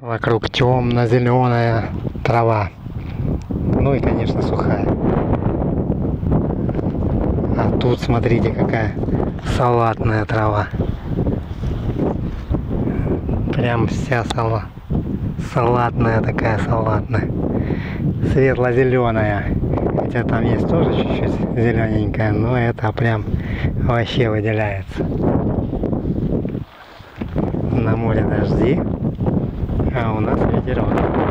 Вокруг темно-зеленая трава. Ну и, конечно, сухая. А тут, смотрите, какая салатная трава. Прям вся сала. Салатная такая салатная. Светло-зеленая. Хотя там есть тоже чуть-чуть зелененькая, но это прям вообще выделяется. На море дожди, а у нас ветерок.